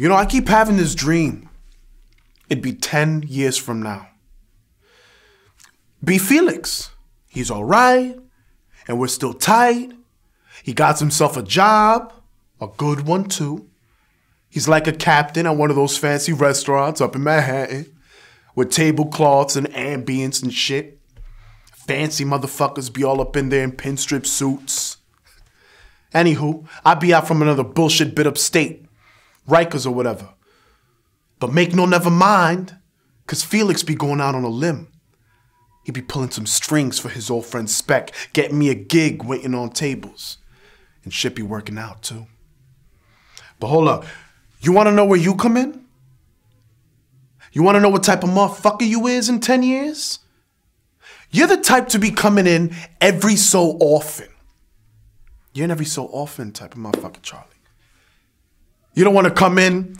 You know, I keep having this dream. It'd be 10 years from now. Be Felix. He's all right, and we're still tight. He got himself a job, a good one too. He's like a captain at one of those fancy restaurants up in Manhattan with tablecloths and ambience and shit. Fancy motherfuckers be all up in there in pinstrip suits. Anywho, I'd be out from another bullshit bit upstate, Rikers or whatever. But make no never mind, cause Felix be going out on a limb. He be pulling some strings for his old friend Spec, getting me a gig waiting on tables. And shit be working out too. But hold up, you wanna know where you come in? You wanna know what type of motherfucker you is in 10 years? You're the type to be coming in every so often. You're an every so often type of motherfucker, Charlie. You don't wanna come in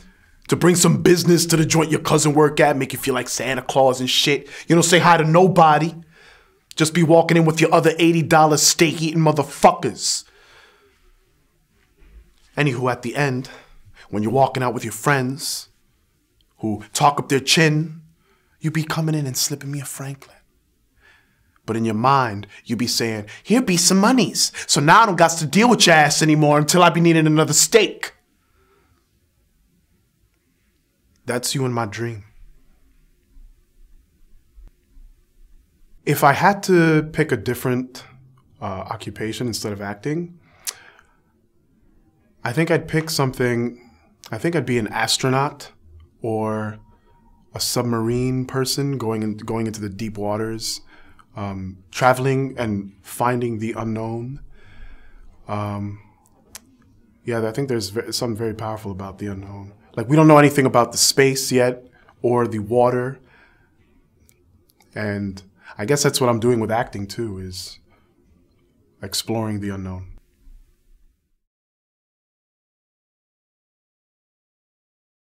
to bring some business to the joint your cousin work at, make you feel like Santa Claus and shit. You don't say hi to nobody. Just be walking in with your other $80 steak eating motherfuckers. Anywho, at the end, when you're walking out with your friends who talk up their chin, you be coming in and slipping me a Franklin. But in your mind, you be saying, here be some monies. So now I don't got to deal with your ass anymore until I be needing another steak. That's you in my dream. If I had to pick a different uh, occupation instead of acting, I think I'd pick something. I think I'd be an astronaut or a submarine person going in, going into the deep waters, um, traveling and finding the unknown. Um, yeah, I think there's something very powerful about the unknown. Like we don't know anything about the space yet or the water, and I guess that's what I'm doing with acting too is exploring the unknown.